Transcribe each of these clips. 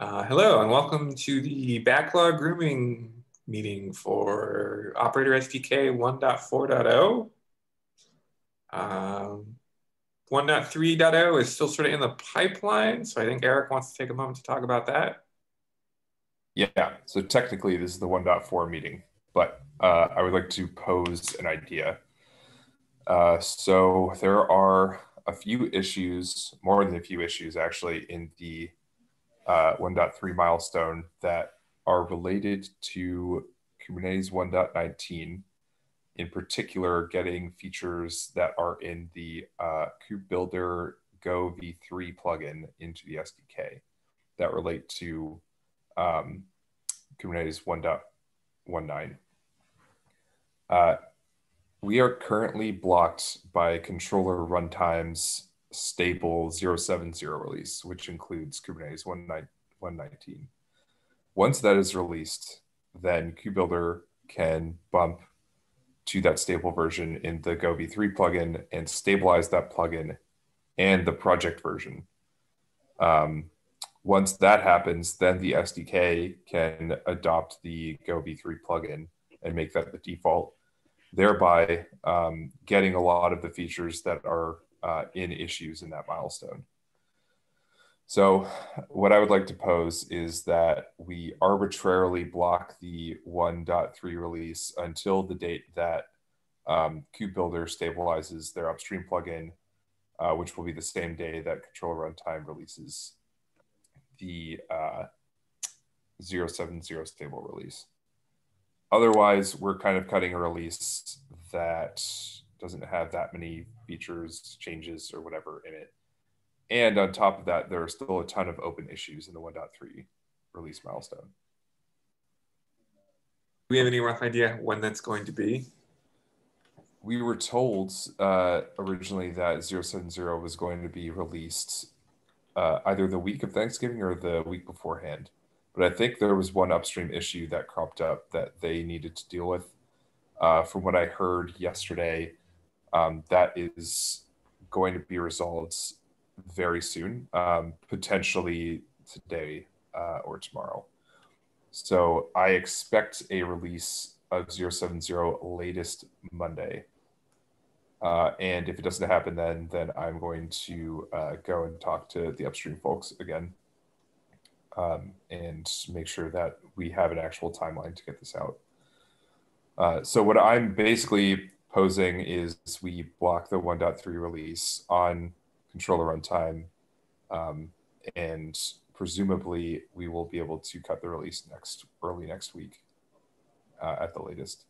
Uh, hello and welcome to the backlog grooming meeting for Operator SDK 1.4.0. Um, 1.3.0 is still sort of in the pipeline, so I think Eric wants to take a moment to talk about that. Yeah, so technically this is the 1.4 meeting, but uh, I would like to pose an idea. Uh, so there are a few issues, more than a few issues actually, in the uh, 1.3 milestone that are related to Kubernetes 1.19, in particular, getting features that are in the uh, KubeBuilder Go v3 plugin into the SDK that relate to um, Kubernetes 1.19. Uh, we are currently blocked by controller runtimes stable 070 release, which includes Kubernetes 119. Once that is released, then KubeBuilder can bump to that stable version in the Go v3 plugin and stabilize that plugin and the project version. Um, once that happens, then the SDK can adopt the Go v3 plugin and make that the default, thereby um, getting a lot of the features that are uh, in issues in that milestone. So, what I would like to pose is that we arbitrarily block the 1.3 release until the date that um, KubeBuilder stabilizes their upstream plugin, uh, which will be the same day that Control Runtime releases the uh, 070 stable release. Otherwise, we're kind of cutting a release that doesn't have that many features, changes, or whatever in it. And on top of that, there are still a ton of open issues in the 1.3 release milestone. Do we have any rough idea when that's going to be? We were told uh, originally that 070 was going to be released uh, either the week of Thanksgiving or the week beforehand. But I think there was one upstream issue that cropped up that they needed to deal with. Uh, from what I heard yesterday, um, that is going to be resolved very soon, um, potentially today uh, or tomorrow. So I expect a release of 070 latest Monday. Uh, and if it doesn't happen then, then I'm going to uh, go and talk to the upstream folks again um, and make sure that we have an actual timeline to get this out. Uh, so what I'm basically posing is we block the 1.3 release on controller runtime, um, and presumably we will be able to cut the release next early next week uh, at the latest.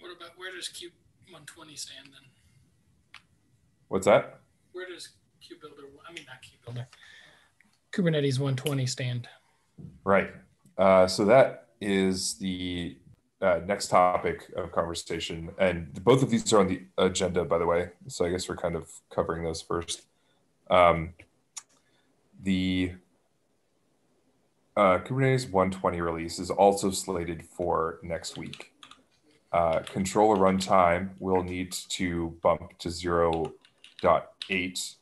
What about where does Kube 120 stand then? What's that? Where does KubeBuilder? I mean, not KubeBuilder. Kubernetes 120 stand? Right. Uh, so that is the uh, next topic of conversation, and both of these are on the agenda, by the way. So I guess we're kind of covering those first. Um, the uh, Kubernetes 120 release is also slated for next week. Uh, controller runtime will need to bump to 0.8.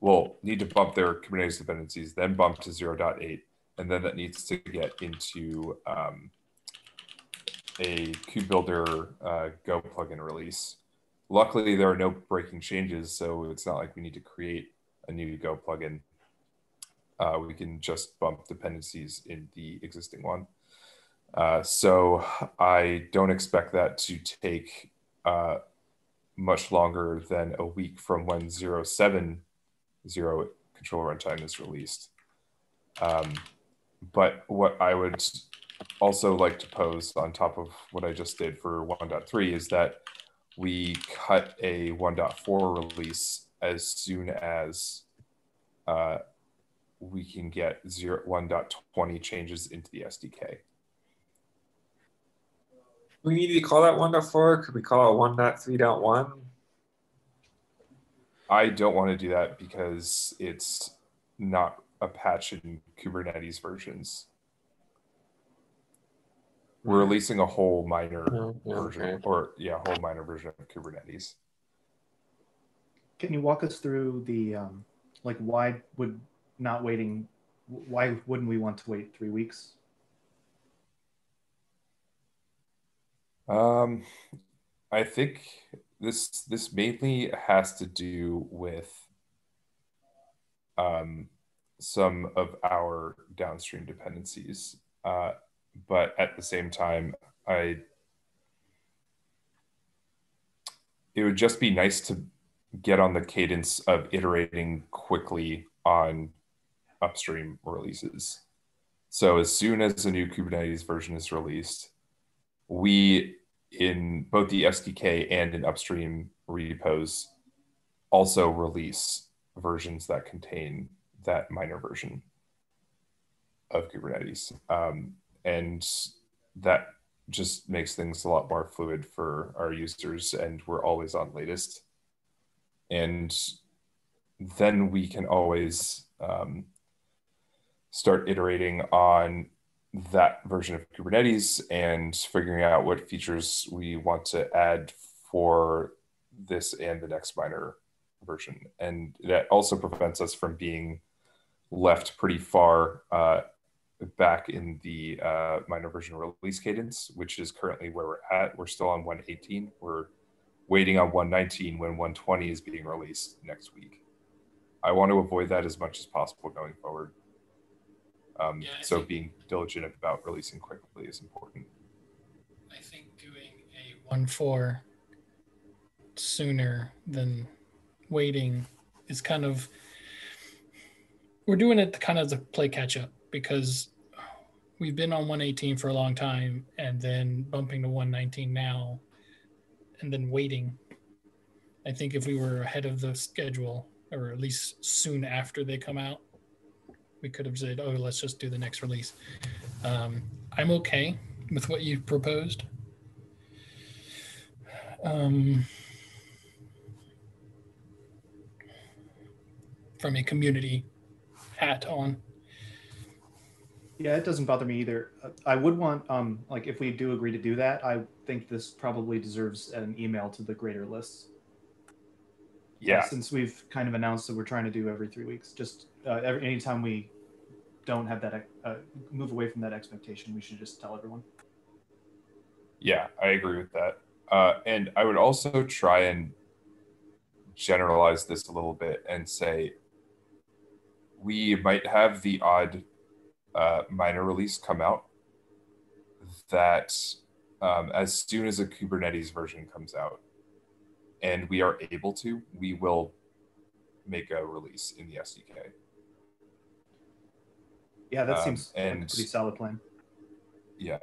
Will need to bump their Kubernetes dependencies, then bump to 0.8, and then that needs to get into um, a KubeBuilder uh, Go plugin release. Luckily, there are no breaking changes, so it's not like we need to create a new Go plugin. Uh, we can just bump dependencies in the existing one. Uh, so I don't expect that to take uh, much longer than a week from when 070 control runtime is released. Um, but what I would also like to pose on top of what I just did for 1.3 is that we cut a 1.4 release as soon as uh, we can get 0, 1.20 changes into the SDK. We need to call that 1.4. Could we call it 1.3.1? I don't want to do that because it's not a patch in Kubernetes versions. We're releasing a whole minor version, okay. or yeah, whole minor version of Kubernetes. Can you walk us through the um, like why would not waiting? Why wouldn't we want to wait three weeks? Um, I think this this mainly has to do with um, some of our downstream dependencies, uh, but at the same time, I it would just be nice to get on the cadence of iterating quickly on upstream releases. So as soon as a new Kubernetes version is released, we in both the SDK and in upstream repos also release versions that contain that minor version of Kubernetes. Um, and that just makes things a lot more fluid for our users and we're always on latest. And then we can always um, start iterating on that version of kubernetes and figuring out what features we want to add for this and the next minor version. And that also prevents us from being left pretty far uh, back in the uh, minor version release cadence, which is currently where we're at. We're still on 118. We're waiting on 119 when 120 is being released next week. I want to avoid that as much as possible going forward. Um, yeah, so think, being diligent about releasing quickly is important. I think doing a 1.4 sooner than waiting is kind of we're doing it kind of to play catch up because we've been on 118 for a long time and then bumping to 119 now and then waiting. I think if we were ahead of the schedule or at least soon after they come out, we could have said, oh, let's just do the next release. Um, I'm okay with what you proposed. Um, from a community hat on. Yeah, it doesn't bother me either. I would want, um, like, if we do agree to do that, I think this probably deserves an email to the greater lists. Yeah. Uh, since we've kind of announced that we're trying to do every three weeks, just uh, every, anytime we don't have that, uh, move away from that expectation, we should just tell everyone. Yeah, I agree with that. Uh, and I would also try and generalize this a little bit and say we might have the odd uh, minor release come out that um, as soon as a Kubernetes version comes out and we are able to, we will make a release in the SDK. Yeah, that um, seems and, like pretty solid plan. Yeah.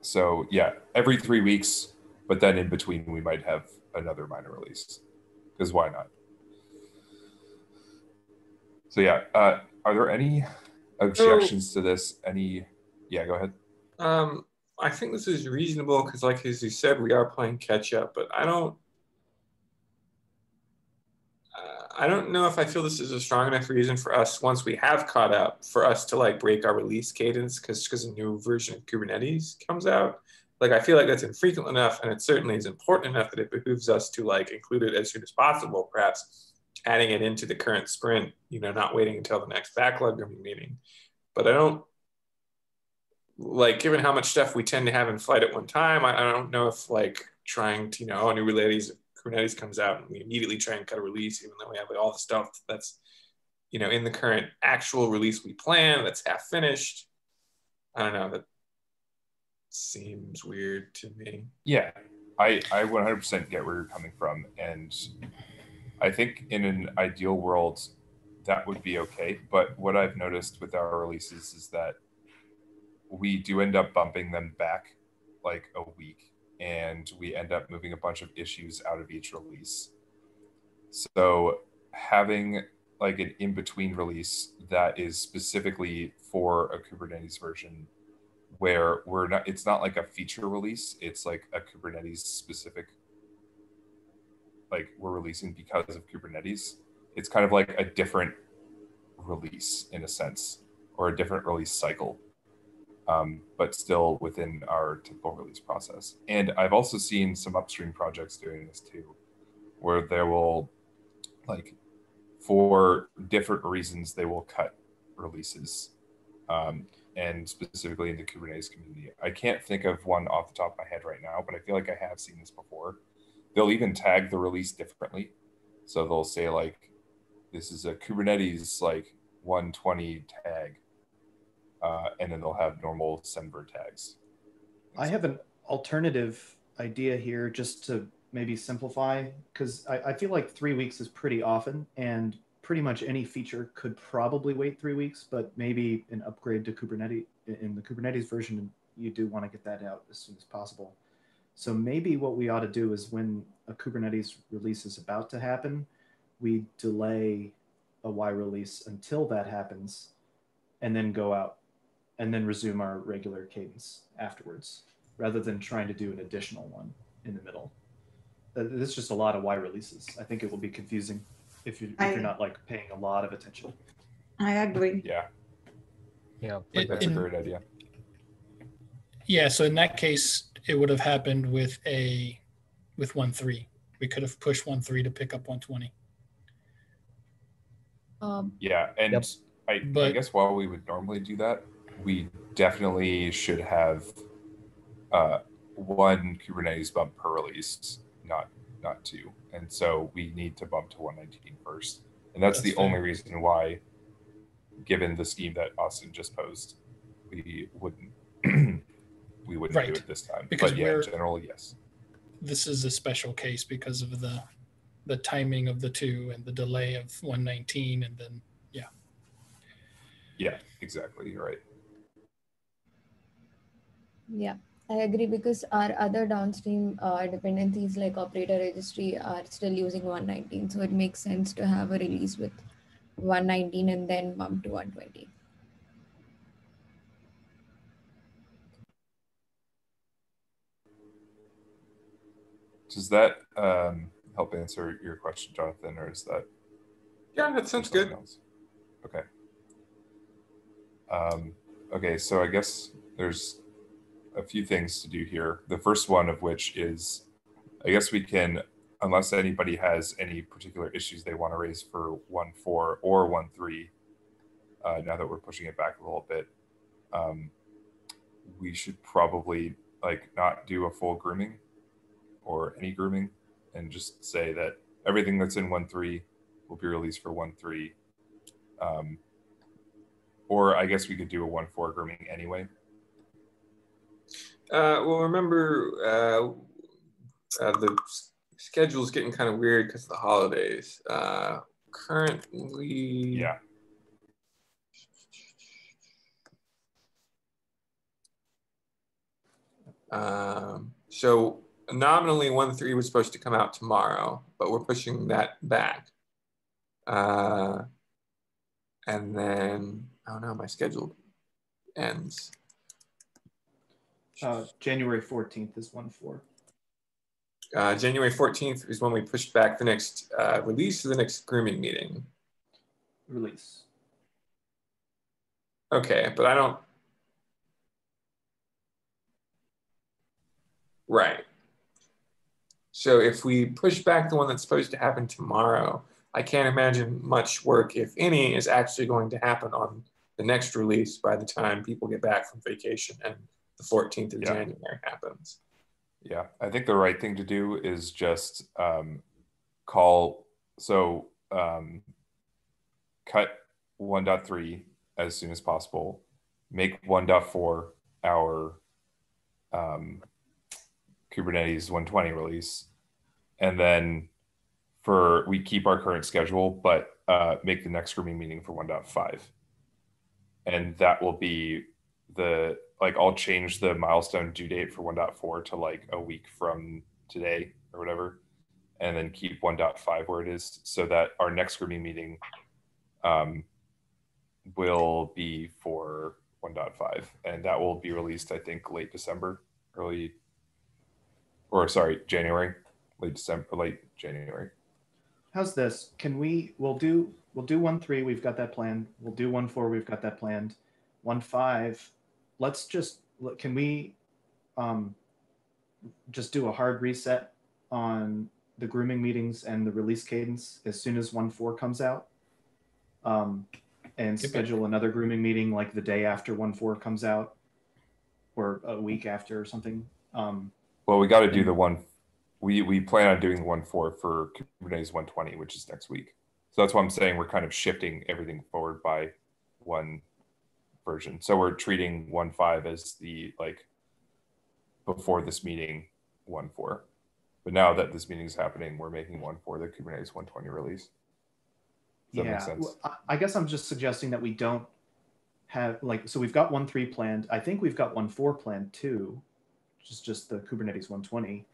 So yeah, every three weeks, but then in between we might have another minor release. Because why not? So yeah, uh, are there any objections so, to this? Any? Yeah, go ahead. Um, I think this is reasonable because, like as you said, we are playing catch up. But I don't. Uh, I don't know if I feel this is a strong enough reason for us once we have caught up for us to like break our release cadence because because a new version of Kubernetes comes out. Like I feel like that's infrequent enough, and it certainly is important enough that it behooves us to like include it as soon as possible, perhaps adding it into the current sprint, you know, not waiting until the next backlog meeting. But I don't like given how much stuff we tend to have in flight at one time, I, I don't know if like trying to, you know, a new release Kubernetes comes out and we immediately try and cut a release, even though we have like all the stuff that's, you know, in the current actual release we plan that's half finished. I don't know. That seems weird to me. Yeah. I, I 100% get where you're coming from. And I think in an ideal world, that would be okay. But what I've noticed with our releases is that we do end up bumping them back like a week and we end up moving a bunch of issues out of each release. So having like an in between release that is specifically for a Kubernetes version where we're not it's not like a feature release, it's like a Kubernetes specific like we're releasing because of Kubernetes. It's kind of like a different release in a sense, or a different release cycle, um, but still within our typical release process. And I've also seen some upstream projects doing this too, where they will, like, for different reasons, they will cut releases, um, and specifically in the Kubernetes community. I can't think of one off the top of my head right now, but I feel like I have seen this before. They'll even tag the release differently. So they'll say like, this is a Kubernetes like 120 tag, uh, and then they'll have normal Semver tags. I have an alternative idea here just to maybe simplify because I, I, feel like three weeks is pretty often and pretty much any feature could probably wait three weeks but maybe an upgrade to kubernetes in the kubernetes version you do want to get that out as soon as possible so maybe what we ought to do is when a kubernetes release is about to happen we delay a y release until that happens and then go out and then resume our regular cadence afterwards rather than trying to do an additional one in the middle uh, there's just a lot of Y releases. I think it will be confusing if you if I- you're not like paying a lot of attention. I agree. Yeah, Yeah. It- that's a great idea. Yeah, so in that case, it would have happened with a with one three. We could have pushed one three to pick up one twenty. Um, Yeah, and Yep. I, I guess while we would normally do that, we definitely should have uh, one Kubernetes bump per release, not not two. And so we need to bump to 119 first. And that's, That's the only reason why, given the scheme that Austin just posed, we wouldn't we wouldn't Right. do it this time. Because but yeah, we're- in general, yes. This is a special case because of the the timing of the two and the delay of one nineteen, and then yeah. Yeah, exactly. You're right. yeah, I agree because our other downstream uh, dependencies like operator registry are still using 119. So it makes sense to have a release with 119 and then bump to 120. Does that um, help answer your question, Jonathan, or is that Yeah, that sounds good. else? Okay. Um, okay, so I guess there's a few things to do here. The first one of which is, I guess we can, unless anybody has any particular issues they want to raise for one four or one three. Uh, now that we're pushing it back a little bit, um, we should probably like not do a full grooming or any grooming, and just say that everything that's in one three will be released for one three. Um, or I guess we could do a one four grooming anyway. Uh, well, remember, uh, uh, the schedule's getting kind of weird because of the holidays. Uh, currently, Yeah. Um, so nominally, one three was supposed to come out tomorrow, but we're pushing that back. Uh, and then, oh no, my schedule ends. Uh, January 14th is one four. Uh, January 14th is when we pushed back the next uh, release of the next grooming meeting. release. Okay, but I don't. Right. So if we push back the one that's supposed to happen tomorrow, I can't imagine much work, if any, is actually going to happen on the next release by the time people get back from vacation and the 14th of Yeah. January happens. Yeah, I think the right thing to do is just um, call. So um, cut 1.3 as soon as possible. Make 1.4 our um, Kubernetes 120 release, and then for we keep our current schedule, but uh, make the next grooming meeting for 1.5, and that will be the like I'll change the milestone due date for 1.4 to like a week from today or whatever, and then keep 1.5 where it is so that our next grooming meeting um, will be for 1.5 and that will be released I think late December, early or sorry, January, late December, late January. How's this? Can we? We'll do. We'll do one three. We've got that planned. We'll do one four. We've got that planned. One five. Let's just. Can we? Um, just do a hard reset on the grooming meetings and the release cadence as soon as one four comes out. Um, and schedule another grooming meeting like the day after one four comes out, or a week after or something. Um, Well, we got to do the one. We we plan on doing one four for Kubernetes 120, which is next week. So that's why I'm saying we're kind of shifting everything forward by one version. So we're treating one five as the like before this meeting one four. But now that this meeting is happening, we're making one for the Kubernetes 120 release. Does that yeah, make sense? well, I- guess I'm just suggesting that we don't have like so we've got one three planned. I think we've got one four planned too, which is just the Kubernetes 120.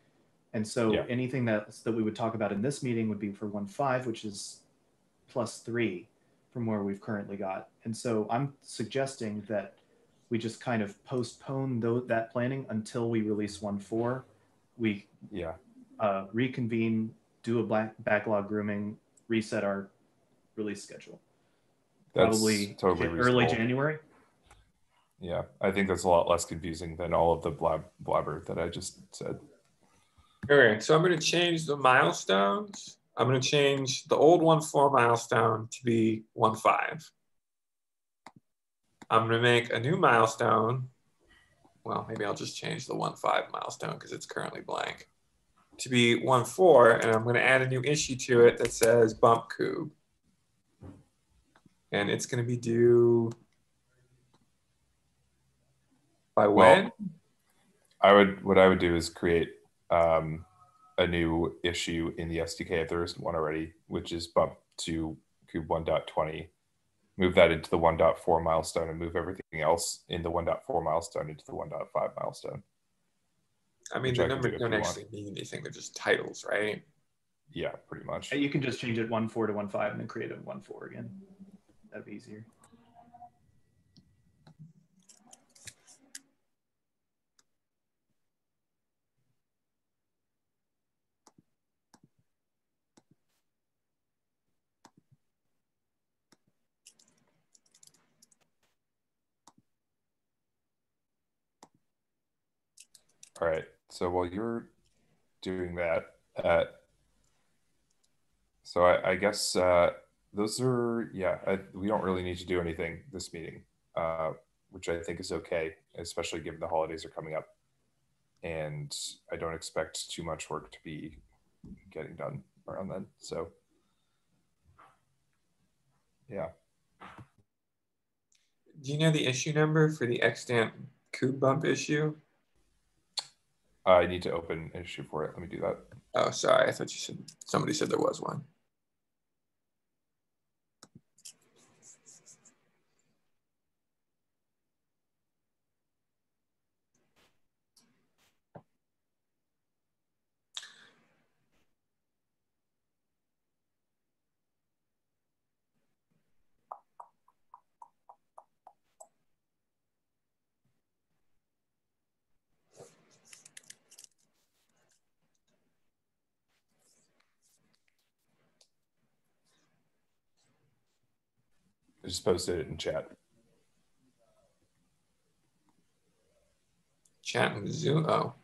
And so Yeah. anything that that we would talk about in this meeting would be for one five, which is plus three from where we've currently got. And so I'm suggesting that we just kind of postpone tho- that planning until we release one four. We Yeah. uh, reconvene, do a black backlog grooming, reset our release schedule. That's Probably totally early reasonable. January. Yeah, I think that's a lot less confusing than all of the blab blabber that I just said. Okay, so I'm going to change the milestones. I'm going to change the old one four milestone to be one five. I'm going to make a new milestone. Well, maybe I'll just change the one five milestone because it's currently blank to be one four, and I'm going to add a new issue to it that says bump Kube, and it's going to be due by Well, when? I would what I would do is create um, a new issue in the SDK if there isn't one already, which is bump to Kube 1.20, move that into the 1.4 milestone, and move everything else in the 1.4 milestone into the 1.5 milestone. I mean, the I can numbers do if don't you want. actually mean anything; they're just titles, right? Yeah, pretty much. You can just change it one four to one five and then create a one four again. That'd be easier. All right. So while you're doing that, uh, so I, I guess uh, those are yeah. I, we don't really need to do anything this meeting, uh, which I think is okay, especially given the holidays are coming up, and I don't expect too much work to be getting done around then. So yeah, Do you know the issue number for the extant Kube bump issue? I need to open issue for it. Let me do that. Oh, sorry. I thought you said somebody said there was one. I just posted it in chat. Chat and Zoom. Oh,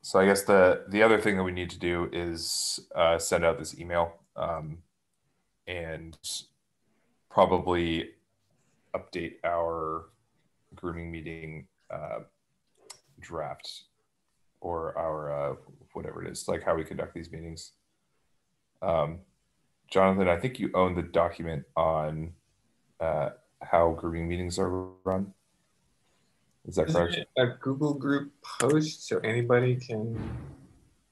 So I guess the the other thing that we need to do is uh, send out this email um, and probably update our grooming meeting uh, draft or our uh, whatever it is, like how we conduct these meetings. Um, Jonathan, I think you own the document on uh, how grooming meetings are run. Is that correct? a Google group post so anybody can?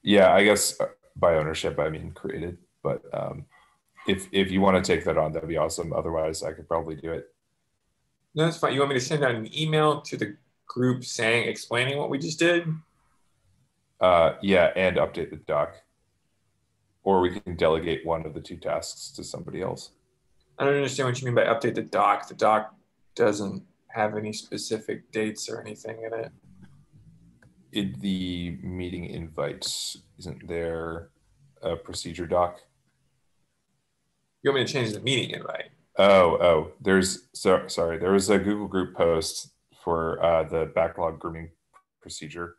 Yeah, I guess by ownership I mean created, but um, if if you want to take that on, that'd be awesome. Otherwise, I could probably do it. No, that's fine. You want me to send out an email to the group saying, explaining what we just did? Uh, yeah, and update the doc, or we can delegate one of the two tasks to somebody else. I don't understand what you mean by update the doc. The doc doesn't have any specific dates or anything in it. In the meeting invites isn't there a procedure doc? You want me to change the meeting invite? Oh, oh, there's so sorry. There was a Google group post for uh, the backlog grooming procedure.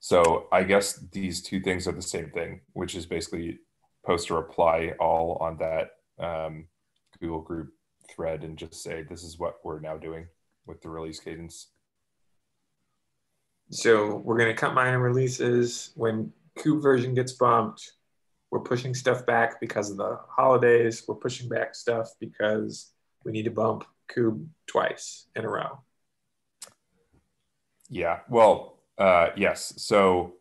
So I guess these two things are the same thing, which is basically post a reply all on that um, Google group thread and just say this is what we're now doing with the release cadence. So we're going to cut minor releases when Kube version gets bumped. We're pushing stuff back because of the holidays. We're pushing back stuff because we need to bump Kube twice in a row. Yeah. Well, uh, yes. So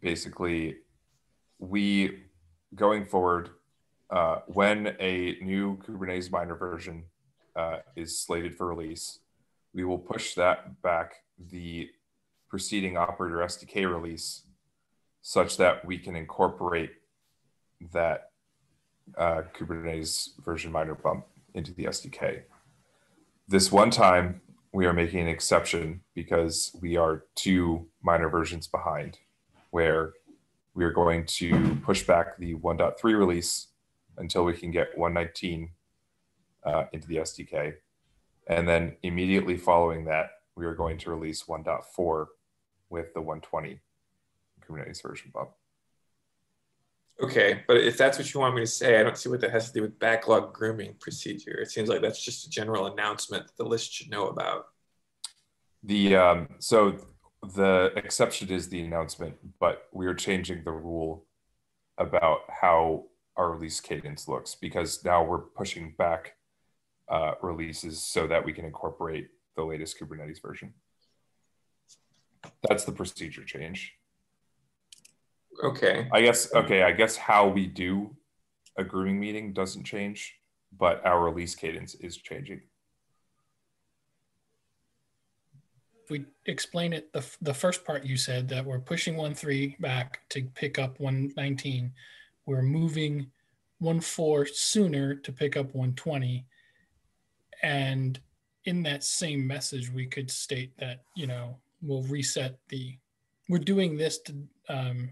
basically, we going forward, uh, when a new Kubernetes minor version uh, is slated for release, we will push that back the preceding operator SDK release such that we can incorporate that uh, Kubernetes version minor bump into the SDK. This one time, we are making an exception because we are two minor versions behind, where we are going to push back the 1.3 release until we can get 119 uh, into the SDK. And then immediately following that, we are going to release 1.4 with the 120 Kubernetes version bump. Okay, but if that's what you want me to say, I don't see what that has to do with backlog grooming procedure. It seems like that's just a general announcement that the list should know about. The um, so the exception is the announcement, but we are changing the rule about how our release cadence looks because now we're pushing back uh, releases so that we can incorporate the latest Kubernetes version. That's the procedure change. Okay. I guess okay, I guess how we do a grooming meeting doesn't change, but our release cadence is changing. If we explain it, the, the first part you said that we're pushing one three back to pick up 119. We're moving one four sooner to pick up 120. And in that same message, we could state that, you know, we'll reset the, we're doing this to, um,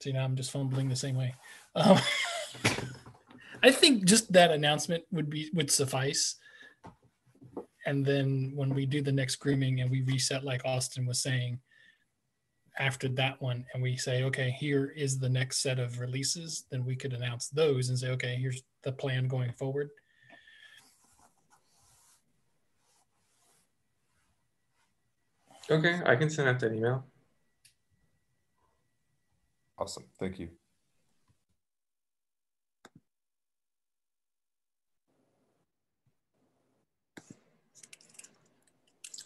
see now I'm just fumbling the same way. Um, I think just that announcement would be, would suffice. And then when we do the next grooming and we reset, like Austin was saying, after that one, and we say, okay, here is the next set of releases, then we could announce those and say, okay, here's the plan going forward. Okay, I can send out that email. Awesome. Thank you.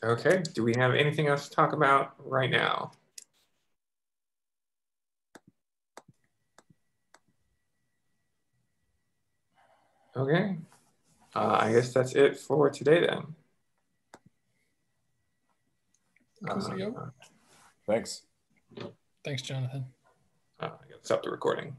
Okay, do we have anything else to talk about right now? Okay, uh, I guess that's it for today then. Uh, Thanks. Thanks, Jonathan. Stop the recording.